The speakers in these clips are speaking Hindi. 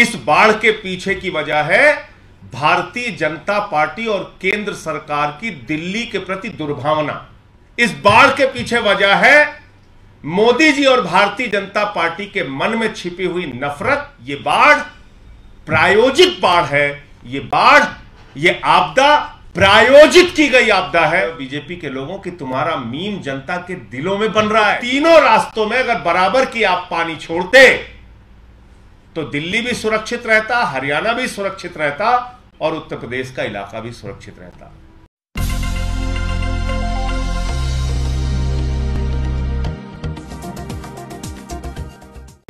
इस बाढ़ के पीछे की वजह है, भारतीय जनता पार्टी और केंद्र सरकार की दिल्ली के प्रति दुर्भावना। इस बाढ़ के पीछे वजह है, मोदी जी और भारतीय जनता पार्टी के मन में छिपी हुई नफरत, ये बाढ़ प्रायोजित बाढ़ है, ये बाढ़, ये आपदा प्रायोजित की गई आपदा है। बीजेपी के लोगों की तुम्हारा मीम जनता के दिलों में बन रहा है। तीनों रास्तों में अगर बराबर की आप पानी छोड़ते तो दिल्ली भी सुरक्षित रहता, हरियाणा भी सुरक्षित रहता और उत्तर प्रदेश का इलाका भी सुरक्षित रहता।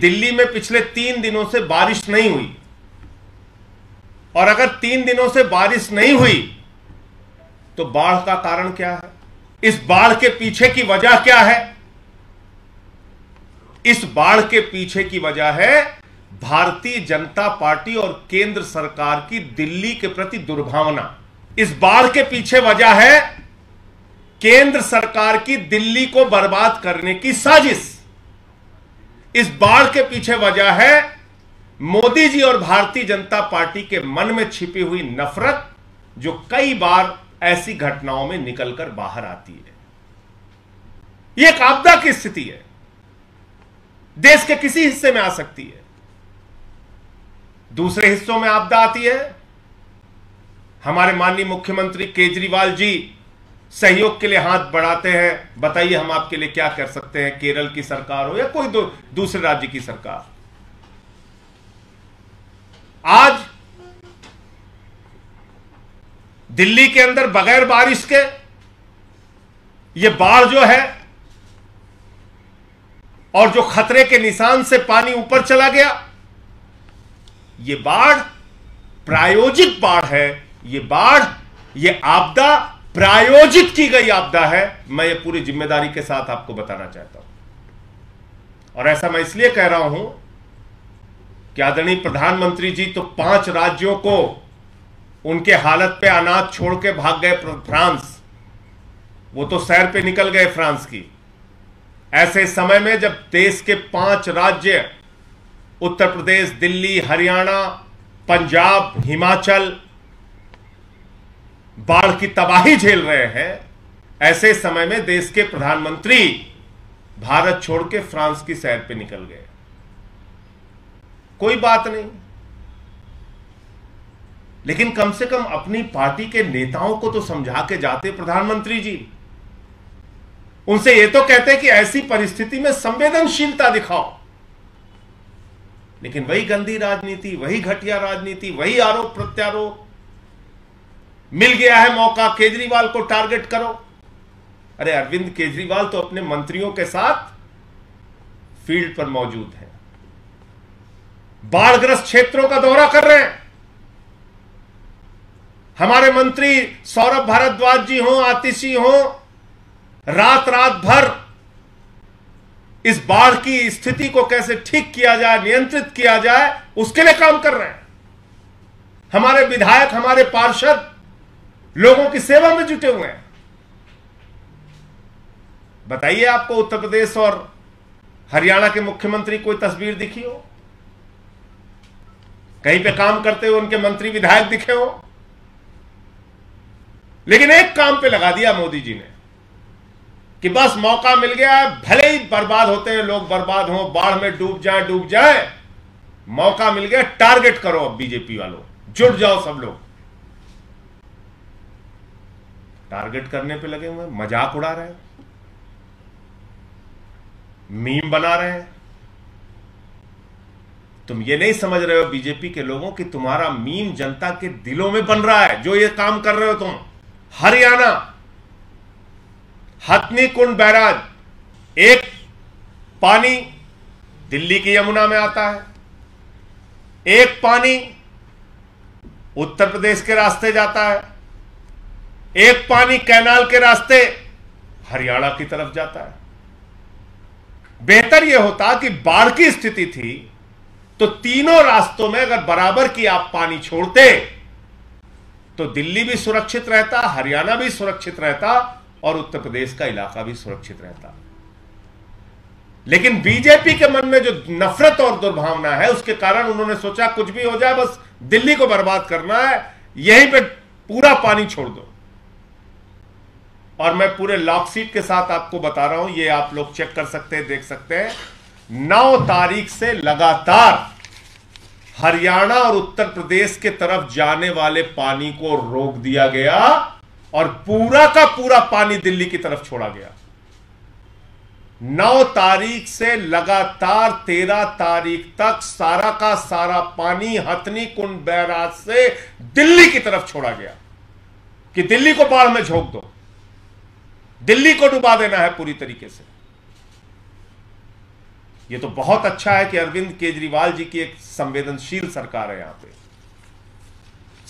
दिल्ली में पिछले तीन दिनों से बारिश नहीं हुई। और अगर तीन दिनों से बारिश नहीं हुई तो बाढ़ का कारण क्या है? इस बाढ़ के पीछे की वजह क्या है? इस बाढ़ के पीछे की वजह है भारतीय जनता पार्टी और केंद्र सरकार की दिल्ली के प्रति दुर्भावना। इस बाढ़ के पीछे वजह है केंद्र सरकार की दिल्ली को बर्बाद करने की साजिश। इस बाढ़ के पीछे वजह है मोदी जी और भारतीय जनता पार्टी के मन में छिपी हुई नफरत, जो कई बार ऐसी घटनाओं में निकलकर बाहर आती है। यह एक आपदा की स्थिति है। देश के किसी हिस्से में आ सकती है। दूसरे हिस्सों में आपदा आती है। हमारे माननीय मुख्यमंत्री केजरीवाल जी सहयोग के लिए हाथ बढ़ाते हैं। बताइए हम आपके लिए क्या कर सकते हैं? केरल की सरकार हो या कोई दूसरे राज्य की सरकार? आज दिल्ली के अंदर बगैर बारिश के ये बाढ़ जो है और जो खतरे के निशान से पानी ऊपर चला गया ये बाढ़ प्रायोजित बाढ़ है, ये बाढ़, ये आपदा प्रायोजित की गई आपदा है। मैं ये पूरी ज़िम्मेदारी के साथ आपको बताना चाहता हूँ। और ऐसा मैं इसलिए कह रहा हूँ कि आदरणीय प्रधानमंत्री जी तो पाँच राज्यों को उनके हालत पे अनाज छोड़ के भाग गए फ्रांस। वो तो सैर पे निकल गए फ्रांस की। ऐसे समय में जब देश के पाँच राज्य उत्तर प्रदेश, दिल्ली, हरियाणा, पंजाब, हिमाचल बाढ़ की तबाही झेल रहे हैं। ऐसे समय में देश के प्रधानमंत्री भारत छोड़ के फ्रांस की सैर पे निकल गए। कोई बात नहीं। लेकिन कम से कम अपनी पार्टी के नेताओं को तो समझा के जाते प्रधानमंत्री जी। उनसे ये तो कहते कि ऐसी परिस्थिति में संवेदनशीलता दिखाओ। लेकिन वही गंदी राजनीति, वही घटिया राजनीति, वही आरोप प्रत्यारोप। मिल गया है मौका, केजरीवाल को टारगेट करो। अरे अरविंद केजरीवाल तो अपने मंत्रियों के साथ फ़ील्ड पर मौजूद है। बाढ़ग्रस्त क्षेत्रों का दौरा कर रहे हैं। हमारे मंत्री सौरभ भारद्वाज जी हो, आतिशी हो रात रात भर इस बाढ़ की स्थिति को कैसे ठीक किया जाए, नियंत्रित किया जाए, उसके लिए काम कर रहे हैं। हमारे विधायक, हमारे पार्षद लोगों की सेवा में जुटे हुए हैं। बताइए आपको उत्तर प्रदेश और हरियाणा के मुख्यमंत्री कोई तस्वीर दिखी हो? कहीं पे काम करते हुए उनके मंत्री विधायक दिखे हो? लेकिन एक काम पे लगा दिया मोदी जी ने। कि बस मौका मिल गया है, भले ही बर्बाद होते हैं, लोग बर्बाद हो, बाढ़ में डूब जाए डूब जाए, मौका मिल गया, टारगेट करो अब बीजेपी वालों जुट जाओ सब लोग। टारगेट करने पे लगे हुए मज़ाक उड़ा रहे हैं, मीम बना रहे हैं। तुम ये नहीं समझ रहे हो बीजेपी के लोगों कि तुम्हारा मीम जनता के दिलों में बन रहा है, जो ये काम कर रहे हो तुम। हरियाणा हथनी कुंड बैराज, एक पानी दिल्ली की यमुना में आता है। एक पानी उत्तर प्रदेश के रास्ते जाता है। एक पानी कैनाल के रास्ते हरियाणा की तरफ़ जाता है। बेहतर यह होता कि बाढ़ की स्थिति थी तो तीनों रास्तों में अगर बराबर की आप पानी छोड़ते तो दिल्ली भी सुरक्षित रहता, हरियाणा भी सुरक्षित रहता और उत्तर प्रदेश का इलाका भी सुरक्षित रहता। लेकिन बीजेपी के मन में जो नफरत और दुर्भावना है, उसके कारण उन्होंने सोचा, कुछ भी हो जाए, बस दिल्ली को बर्बाद करना है, यहीं पे पूरा पानी छोड़ दो। और मैं पूरे लॉकशीट के साथ आपको बता रहा हूँ, ये आप लोग चेक कर सकते हैं, देख सकते हैं। नौ तारीख से लगातार हरियाणा और उत्तर प्रदेश के तरफ़ जाने वाले पानी को रोक दिया गया। और पूरा का पूरा पानी दिल्ली की तरफ़ छोड़ा गया। नौ तारीख से लगातार तेरह तारीख तक सारा का सारा पानी हथनी कुंड बैराज से दिल्ली की तरफ़ छोड़ा गया। कि दिल्ली को बाढ़ में झोंक दो। दिल्ली को डुबा देना है पूरी तरीके से। यह तो बहुत अच्छा है कि अरविंद केजरीवाल जी की एक संवेदनशील सरकार है यहाँ पे।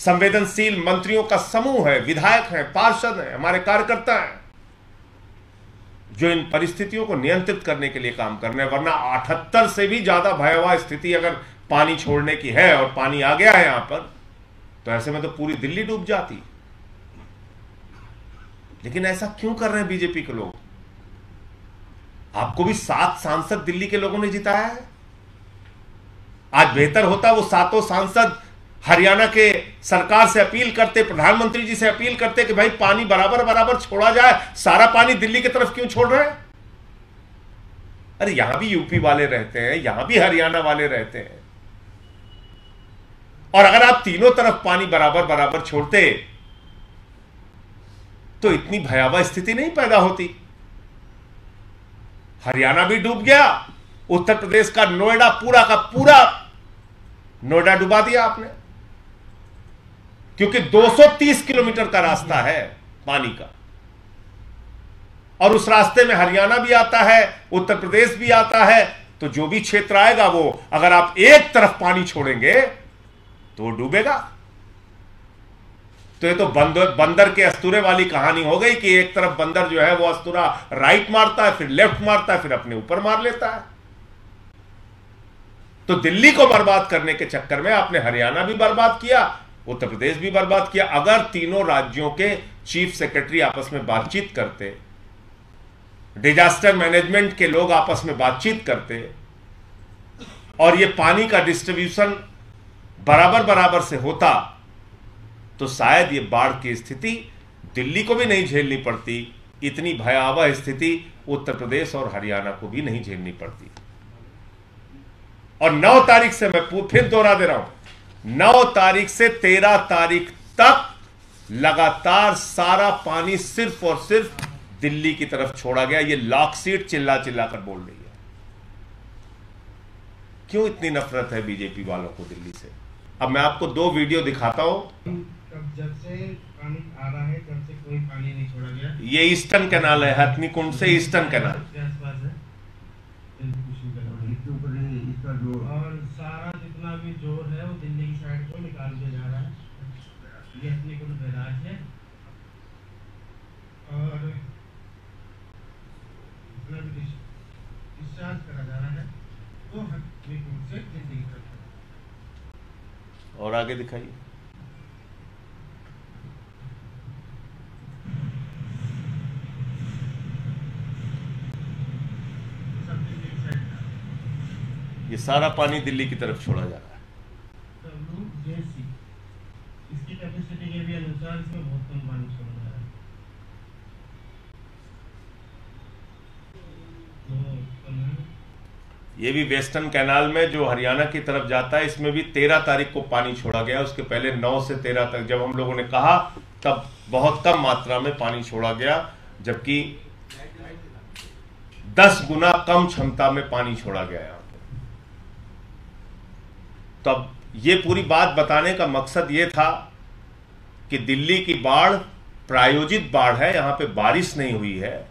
संवेदनशील मंत्रियों का समूह है, विधायक हैं, पार्षद हैं, हमारे कार्यकर्ता हैं, जो इन परिस्थितियों को नियंत्रित करने के लिए काम कर रहे हैं। वरना अठहत्तर से भी ज़्यादा भयावह स्थिति अगर पानी छोड़ने की है और पानी आ गया है यहाँ पर तो ऐसे में तो पूरी दिल्ली डूब जाती। लेकिन ऐसा क्यों कर रहे हैं बीजेपी के लोग? आपको भी सात सांसद दिल्ली के लोगों ने जिताया है। आज बेहतर होता वो सातों सांसद हरियाणा के सरकार से अपील करते, प्रधानमंत्री जी से अपील करते कि भाई पानी बराबर बराबर छोड़ा जाए, सारा पानी दिल्ली की तरफ़ क्यों छोड़ रहे हैं? अरे यहाँ भी यूपी वाले रहते हैं, यहाँ भी हरियाणा वाले रहते हैं। और अगर आप तीनों तरफ़ पानी बराबर बराबर छोड़ते तो इतनी भयावह स्थिति नहीं पैदा होती। हरियाणा भी डूब गया, उत्तर प्रदेश का नोएडा पूरा का पूरा नोएडा डुबा दिया आपने। क्योंकि 230 किलोमीटर का रास्ता है पानी का। और उस रास्ते में हरियाणा भी आता है, उत्तर प्रदेश भी आता है तो जो भी क्षेत्र आएगा वो, अगर आप एक तरफ़ पानी छोड़ेंगे तो डूबेगा। तो ये तो बंदर बंदर के अस्तूरे वाली कहानी हो गई कि एक तरफ़ बंदर जो है वो अस्तूरा राइट मारता है, फिर लेफ़्ट मारता है, फिर अपने ऊपर मार लेता है। तो दिल्ली को बर्बाद करने के चक्कर में आपने हरियाणा भी बर्बाद किया उत्तर प्रदेश भी बर्बाद किया। अगर तीनों राज्यों के चीफ सेक्रेटरी आपस में बातचीत करते, डिजास्टर मैनेजमेंट के लोग आपस में बातचीत करते, और ये पानी का डिस्ट्रीब्यूशन बराबर बराबर से होता तो शायद ये बाढ़ की स्थिति दिल्ली को भी नहीं झेलनी पड़ती। इतनी भयावह स्थिति उत्तर प्रदेश और हरियाणा को भी नहीं झेलनी पड़ती। और 9 तारीख से मैं फिर दोहरा दे रहा हूँ। 9 तारीख से 13 तारीख तक लगातार सारा पानी सिर्फ़ और सिर्फ़ दिल्ली की तरफ़ छोड़ा गया। ये लॉक सीट चिल्ला चिल्ला कर बोल रही है। क्यों इतनी नफरत है बीजेपी वालों को दिल्ली से? अब मैं आपको दो वीडियो दिखाता हूँ। जब से पानी आ रहा है तब से कोई पानी नहीं छोड़ा गया। ये ईस्टर्न कैनाल है हथनी कुंड से ईस्टर्न कैनाल के आसपास है दिल्ली कुछ नहीं कर रहा है। इसके ऊपर ये- इसका जो और सारा जितना भी ज़ोर है वो दिल्ली की साइड को निकाल दिया जा रहा है ये अपने को बैराज है और जितना भी डिस- डिस्चार्ज करा जा रहा है वो हटनी कुंड से दिल्ली की तरफ़ है। और आगे दिखाइए। ये सारा पानी दिल्ली की तरफ़ छोड़ा जा रहा है WJC इसकी कैपेसिटी के भी अनुसार इसमें बहुत कम पानी छोड़ा जा रहा है तो कम है ये भी वेस्टर्न कैनाल में जो हरियाणा की तरफ़ जाता है, इसमें भी तेरह तारीख को पानी छोड़ा गया। उसके पहले नौ से तेरह तक जब हम लोगों ने कहा, तब बहुत कम मात्रा में पानी छोड़ा गया, जबकि दस गुना कम क्षमता में पानी छोड़ा गया यहाँ तब ये पूरी बात बताने का मकसद ये था कि दिल्ली की बाढ़ प्रायोजित बाढ़ है, यहाँ पे बारिश नहीं हुई है।